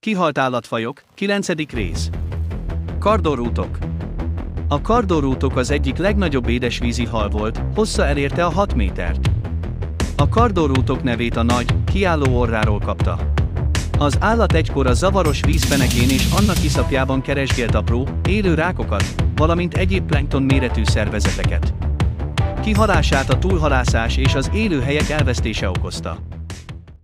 Kihalt állatfajok, 9. rész. Kardorútok. A kardorútok az egyik legnagyobb édesvízi hal volt, hossza elérte a 6 métert. A kardorútok nevét a nagy, kiálló orráról kapta. Az állat egykor a zavaros vízfenekén és annak iszapjában keresgélt apró, élő rákokat, valamint egyéb plankton méretű szervezeteket. Kihalását a túlhalászás és az élőhelyek elvesztése okozta.